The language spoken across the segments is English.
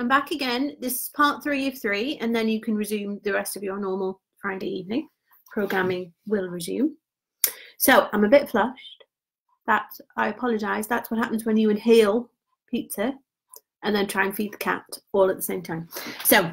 I'm back again. This is part three of three, and then you can resume the rest of your normal Friday evening. Programming will resume. So I'm a bit flushed. That I apologise. That's what happens when you inhale pizza and then try and feed the cat all at the same time. So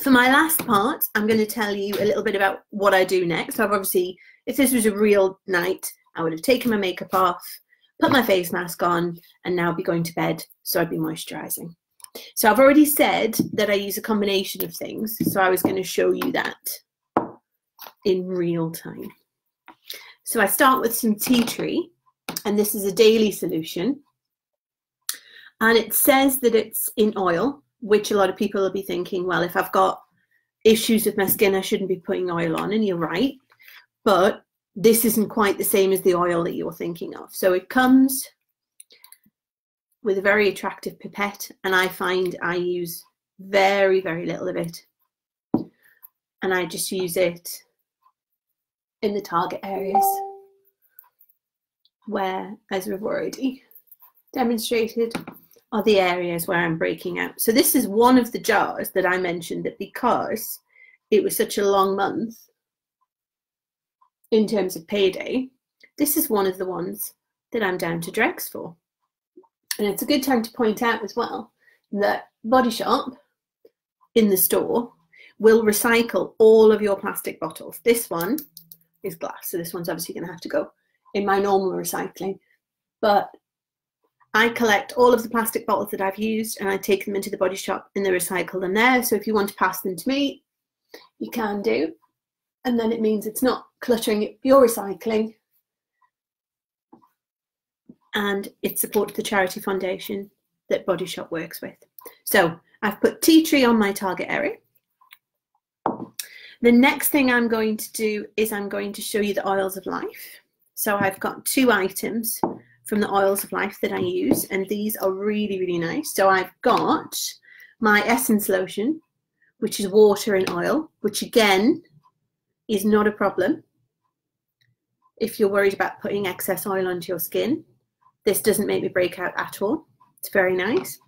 for my last part, I'm going to tell you a little bit about what I do next. So I've obviously, if this was a real night, I would have taken my makeup off, put my face mask on, and now be going to bed. So I'd be moisturising. So I've already said that I use a combination of things. So I was going to show you that in real time. So I start with some tea tree, and this is a daily solution. And it says that it's in oil, which a lot of people will be thinking, well, if I've got issues with my skin, I shouldn't be putting oil on. And you're right. But this isn't quite the same as the oil that you're thinking of. So it comes with a very attractive pipette, and I find I use very, very little of it. And I just use it in the target areas where, as we've already demonstrated, are the areas where I'm breaking out. So this is one of the jars that I mentioned that because it was such a long month in terms of payday, this is one of the ones that I'm down to dregs for. And it's a good time to point out as well that Body Shop in the store will recycle all of your plastic bottles. This one is glass, so this one's obviously going to have to go in my normal recycling. But I collect all of the plastic bottles that I've used and I take them into the body shop and they recycle them there. So if you want to pass them to me, you can do. And then it means it's not cluttering your recycling. And it supports the charity foundation that Body Shop works with. So I've put tea tree on my target area. The next thing I'm going to do is I'm going to show you the oils of life. So I've got two items from the oils of life that I use, and these are really, really nice. So I've got my essence lotion, which is water and oil, which again is not a problem if you're worried about putting excess oil onto your skin. This doesn't make me break out at all. It's very nice.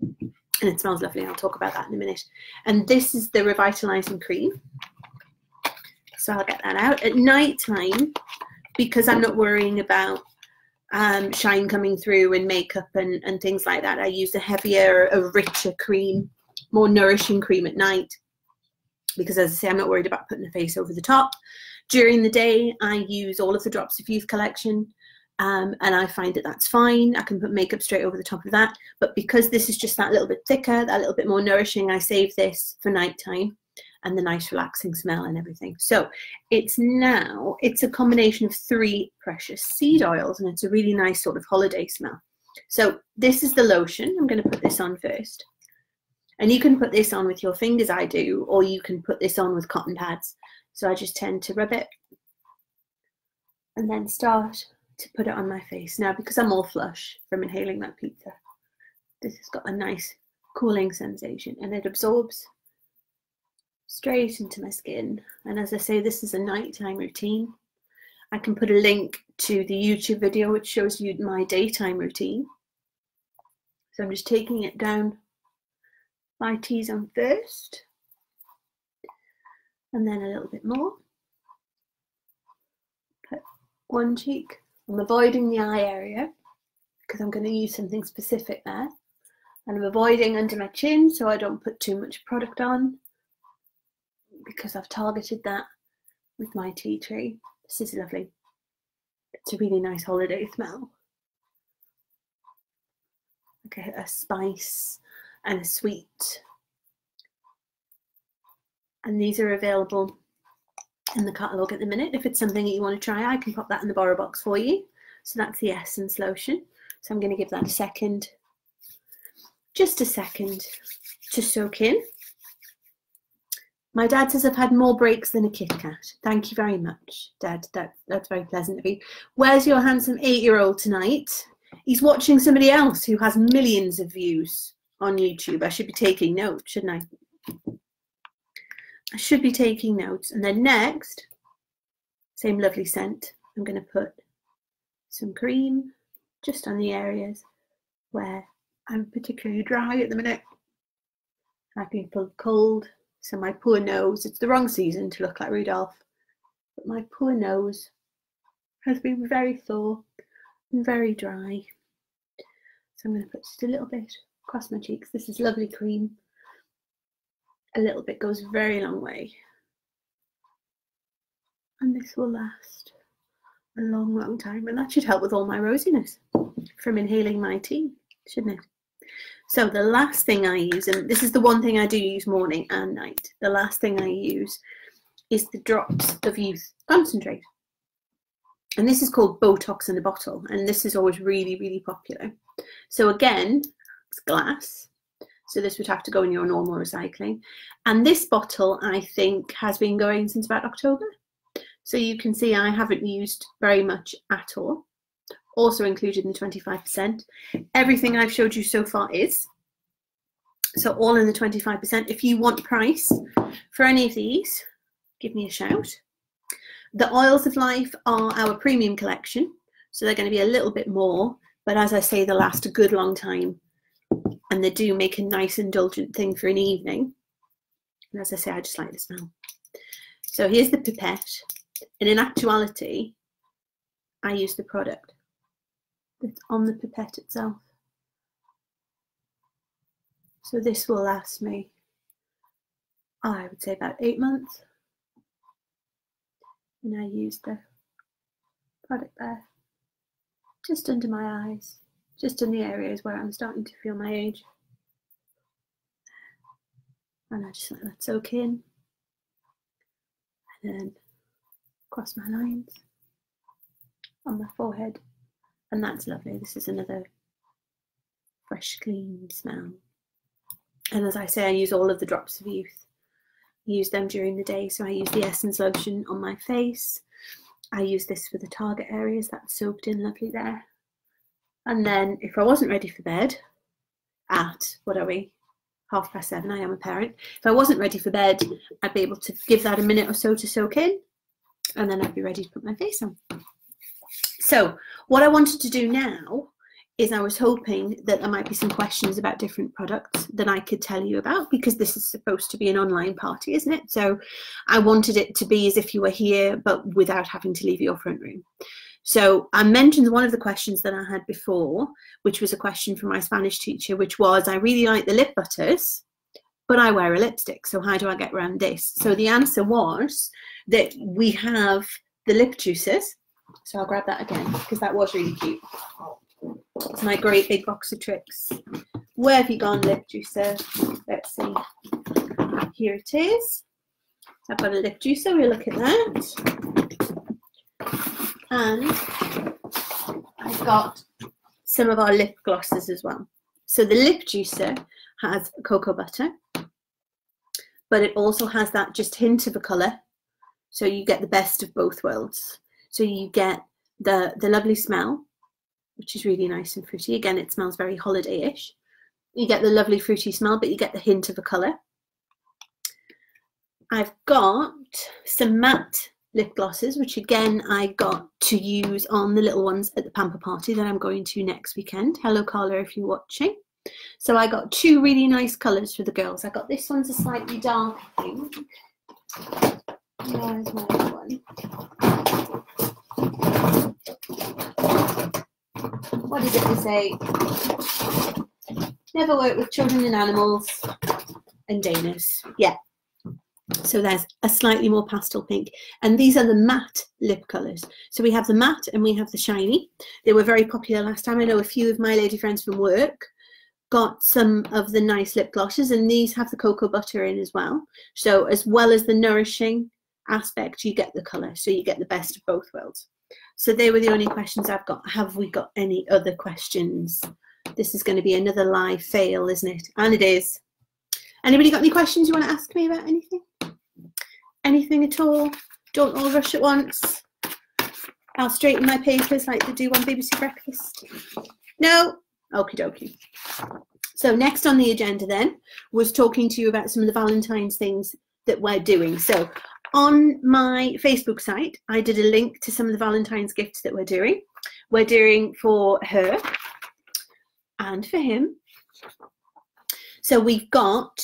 And it smells lovely. I'll talk about that in a minute. And this is the revitalizing cream. So I'll get that out. At night time, because I'm not worrying about um, shine coming through and makeup and, and things like that. I use a heavier, a richer cream, more nourishing cream at night because as I say, I'm not worried about putting the face over the top. During the day, I use all of the Drops of Youth collection um, and I find that that's fine. I can put makeup straight over the top of that. But because this is just that little bit thicker, that little bit more nourishing, I save this for nighttime and the nice relaxing smell and everything. So it's now, it's a combination of three precious seed oils and it's a really nice sort of holiday smell. So this is the lotion. I'm going to put this on first. And you can put this on with your fingers, I do, or you can put this on with cotton pads. So I just tend to rub it and then start to put it on my face. Now, because I'm all flush from inhaling that pizza, this has got a nice cooling sensation and it absorbs straight into my skin. And as I say, this is a nighttime routine. I can put a link to the YouTube video which shows you my daytime routine. So I'm just taking it down my T-zone first. And then a little bit more. Put one cheek. I'm avoiding the eye area because I'm going to use something specific there. And I'm avoiding under my chin so I don't put too much product on because I've targeted that with my tea tree. This is lovely. It's a really nice holiday smell. Okay, a spice and a sweet. And these are available in the catalogue at the minute. If it's something that you want to try, I can pop that in the borrow box for you. So that's the Essence lotion. So I'm going to give that a second, just a second to soak in. My dad says I've had more breaks than a Kit Kat. Thank you very much, Dad. That, that's very pleasant of you. Where's your handsome eight-year-old tonight? He's watching somebody else who has millions of views on YouTube. I should be taking notes, shouldn't I? Should be taking notes. And then next, same lovely scent, I'm going to put some cream just on the areas where I'm particularly dry at the minute. I've been full of cold, so my poor nose, it's the wrong season to look like Rudolph, but my poor nose has been very sore and very dry. So I'm going to put just a little bit across my cheeks. This is lovely cream. A little bit goes a very long way. And this will last a long, long time. And that should help with all my rosiness from inhaling my tea, shouldn't it? So the last thing I use, and this is the one thing I do use morning and night, the last thing I use is the drops of youth concentrate. And this is called Botox in a bottle, and this is always really, really popular. So again, it's glass, so this would have to go in your normal recycling. And this bottle, I think, has been going since about October. So you can see I haven't used very much at all. Also included in the 25%. Everything I've showed you so far is. So all in the 25%. If you want price for any of these, give me a shout. The Oils of Life are our premium collection. So they're going to be a little bit more. But as I say, they last a good long time. And they do make a nice indulgent thing for an evening. And as I say, I just like the smell. So here's the pipette. And in actuality, I use the product that's on the pipette itself. So this will last me, oh, I would say about eight months. And I use the product there, just under my eyes, just in the areas where I'm starting to feel my age. And I just let that soak in. And then cross my lines on my forehead. And that's lovely. This is another fresh, clean smell. And as I say, I use all of the drops of youth. I use them during the day. So I use the Essence lotion on my face. I use this for the target areas. That's soaked in lovely there. And then if I wasn't ready for bed at, what are we, half past seven, I am a parent. If I wasn't ready for bed, I'd be able to give that a minute or so to soak in and then I'd be ready to put my face on. So what I wanted to do now is I was hoping that there might be some questions about different products that I could tell you about because this is supposed to be an online party, isn't it? So I wanted it to be as if you were here, but without having to leave your front room. So I mentioned one of the questions that I had before, which was a question from my Spanish teacher, which was, I really like the lip butters, but I wear a lipstick. So how do I get around this? So the answer was that we have the lip juices. So I'll grab that again because that was really cute. It's my great big box of tricks. Where have you gone, lip juicer? Let's see. Here it is. I've got a lip juicer. We'll look at that. And I've got some of our lip glosses as well. So the lip juicer has cocoa butter, but it also has that just hint of a colour so you get the best of both worlds. So you get the, the lovely smell, which is really nice and fruity. Again, it smells very holiday-ish. You get the lovely fruity smell, but you get the hint of a colour. I've got some matte lip glosses, which again I got to use on the little ones at the Pamper Party that I'm going to next weekend. Hello Carla if you're watching. So I got two really nice colours for the girls. I got this one's a slightly dark pink Where's my other one? What does it say? Never work with children and animals and Danas. Yeah. So there's a slightly more pastel pink. And these are the matte lip colours. So we have the matte and we have the shiny. They were very popular last time. I know a few of my lady friends from work got some of the nice lip glosses and these have the cocoa butter in as well. So as well as the nourishing aspect, you get the colour. So you get the best of both worlds. So they were the only questions I've got. Have we got any other questions? This is going to be another live fail, isn't it? And it is. Anybody got any questions you want to ask me about anything? Anything at all? Don't all rush at once. I'll straighten my papers like they do on BBC Breakfast. No? Okie dokie. So next on the agenda then was talking to you about some of the Valentine's things that we're doing. So on my Facebook site, I did a link to some of the Valentine's gifts that we're doing. We're doing for her and for him. So we've got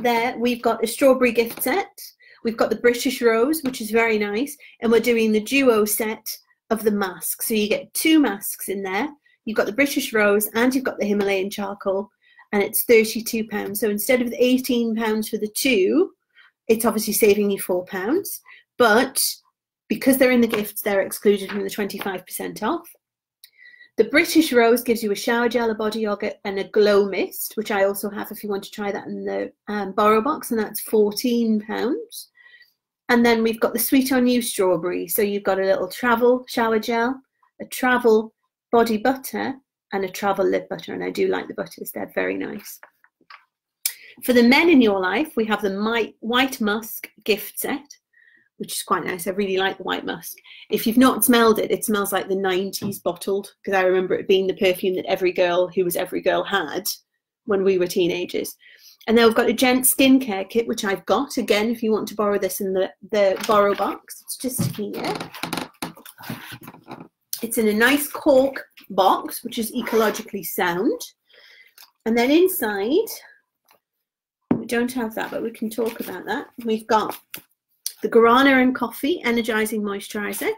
there, we've got a strawberry gift set. We've got the British Rose, which is very nice. And we're doing the duo set of the mask. So you get two masks in there. You've got the British Rose and you've got the Himalayan charcoal. And it's £32. So instead of the £18 for the two, it's obviously saving you £4. But because they're in the gifts, they're excluded from the 25% off. The British Rose gives you a shower gel, a body yogurt, and a glow mist, which I also have if you want to try that in the um, borrow box, and that's £14. And then we've got the Sweet on You strawberry. So you've got a little travel shower gel, a travel body butter, and a travel lip butter. And I do like the butters, they're very nice. For the men in your life, we have the White Musk gift set which is quite nice. I really like the white musk. If you've not smelled it, it smells like the 90s bottled because I remember it being the perfume that every girl who was every girl had when we were teenagers. And then we've got a gent skincare kit, which I've got. Again, if you want to borrow this in the, the borrow box, it's just here. It's in a nice cork box, which is ecologically sound. And then inside, we don't have that, but we can talk about that. We've got the Guarana and Coffee Energizing Moisturizer,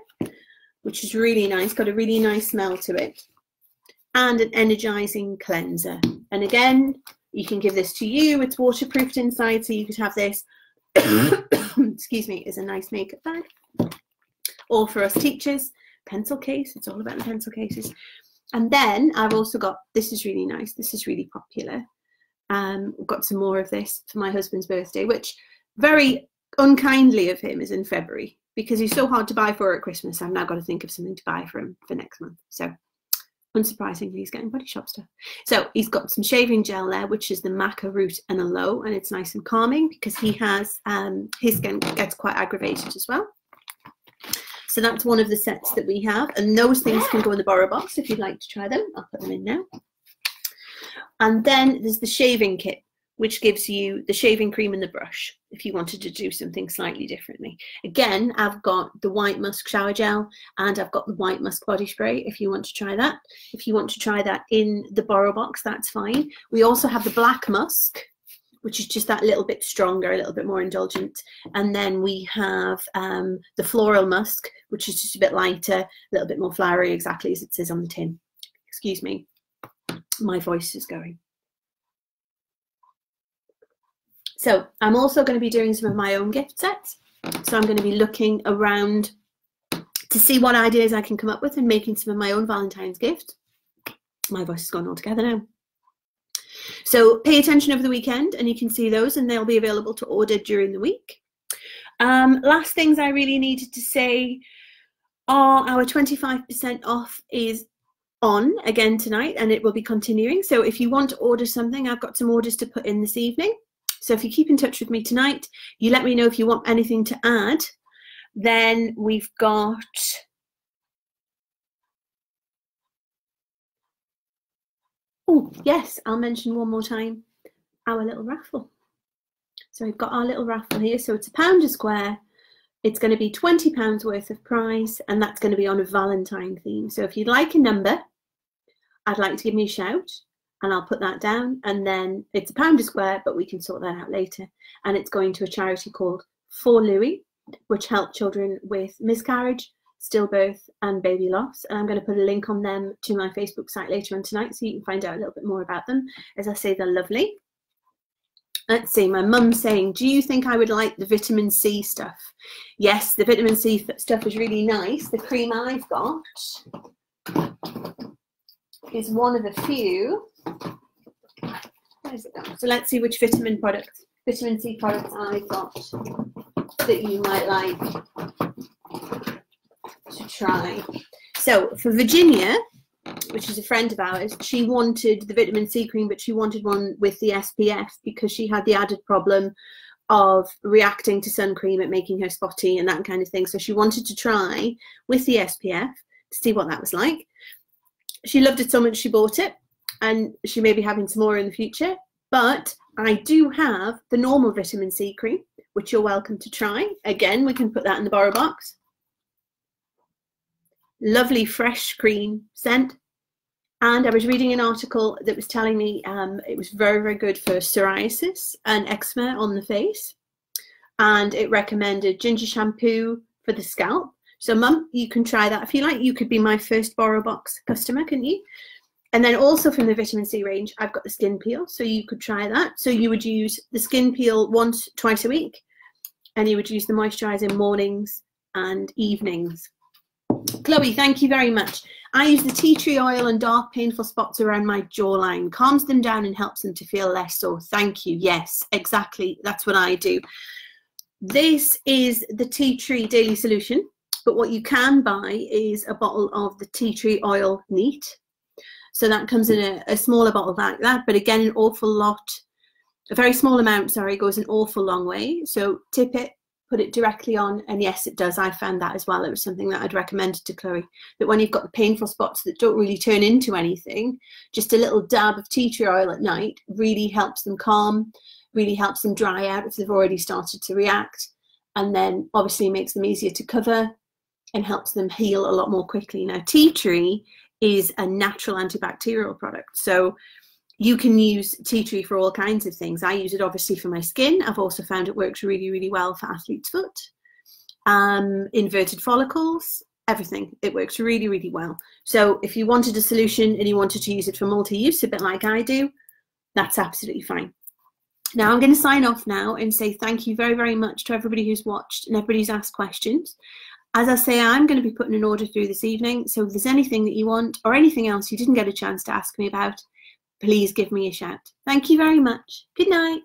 which is really nice, got a really nice smell to it, and an energizing cleanser. And again, you can give this to you. It's waterproofed inside, so you could have this, excuse me, is a nice makeup bag. Or for us teachers, pencil case. It's all about the pencil cases. And then I've also got, this is really nice. This is really popular. Um, we've got some more of this for my husband's birthday, which very unkindly of him is in February because he's so hard to buy for at Christmas. I've now got to think of something to buy for him for next month. So unsurprisingly, he's getting body shop stuff. So he's got some shaving gel there, which is the maca root and aloe, and it's nice and calming because he has um, his skin gets quite aggravated as well. So that's one of the sets that we have, and those things can go in the borrow box if you'd like to try them. I'll put them in now. And then there's the shaving kit which gives you the shaving cream and the brush if you wanted to do something slightly differently. Again, I've got the White Musk shower gel and I've got the White Musk body spray if you want to try that. If you want to try that in the borrow box, that's fine. We also have the Black Musk, which is just that little bit stronger, a little bit more indulgent. And then we have um, the Floral Musk, which is just a bit lighter, a little bit more flowery, exactly as it says on the tin. Excuse me, my voice is going. So I'm also going to be doing some of my own gift sets. So I'm going to be looking around to see what ideas I can come up with and making some of my own Valentine's gift. My voice is gone altogether now. So pay attention over the weekend and you can see those and they'll be available to order during the week. Um, last things I really needed to say are our 25% off is on again tonight and it will be continuing. So if you want to order something, I've got some orders to put in this evening. So if you keep in touch with me tonight, you let me know if you want anything to add. Then we've got Oh, yes, I'll mention one more time our little raffle. So we've got our little raffle here. So it's a pound a square. It's going to be £20 worth of prize, and that's going to be on a Valentine theme. So if you'd like a number, I'd like to give me a shout and I'll put that down. And then it's a pound a square, but we can sort that out later. And it's going to a charity called For Louis, which help children with miscarriage, stillbirth, and baby loss. And I'm going to put a link on them to my Facebook site later on tonight so you can find out a little bit more about them. As I say, they're lovely. Let's see, my mum's saying, Do you think I would like the vitamin C stuff? Yes, the vitamin C stuff is really nice. The cream I've got is one of a few so let's see which vitamin products, vitamin C products I've got that you might like to try. So for Virginia, which is a friend of ours, she wanted the vitamin C cream, but she wanted one with the SPF because she had the added problem of reacting to sun cream and making her spotty and that kind of thing. So she wanted to try with the SPF to see what that was like. She loved it so much she bought it and she may be having some more in the future. But I do have the normal vitamin C cream, which you're welcome to try. Again, we can put that in the borrow box. Lovely fresh cream scent. And I was reading an article that was telling me um, it was very, very good for psoriasis and eczema on the face. And it recommended ginger shampoo for the scalp. So, mum, you can try that if you like. You could be my first borrow box customer, couldn't you? And then also from the vitamin C range, I've got the skin peel. So you could try that. So you would use the skin peel once, twice a week. And you would use the moisturizer mornings and evenings. Chloe, thank you very much. I use the tea tree oil and dark painful spots around my jawline, calms them down and helps them to feel less sore. Thank you. Yes, exactly. That's what I do. This is the tea tree daily solution, but what you can buy is a bottle of the tea tree oil neat. So that comes in a, a smaller bottle like that, but again, an awful lot, a very small amount, sorry, goes an awful long way. So tip it, put it directly on and yes it does. I found that as well. It was something that i'd recommended to chloe that when you've got the painful spots that don't really turn into anything just a little dab of tea tree oil at night really helps them calm really helps them dry out if they've already started to react and then obviously makes them easier to cover and helps them heal a lot more quickly. Now tea tree is a natural antibacterial product so you can use tea tree for all kinds of things. I use it obviously for my skin. I've also found it works really, really well for athlete's foot, um, inverted follicles, everything. It works really, really well. So if you wanted a solution and you wanted to use it for multi-use, a bit like I do, that's absolutely fine. Now I'm going to sign off now and say thank you very, very much to everybody who's watched and everybody who's asked questions. As I say, I'm going to be putting an order through this evening. So if there's anything that you want or anything else you didn't get a chance to ask me about, please give me a shout. Thank you very much. Good night.